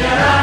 yeah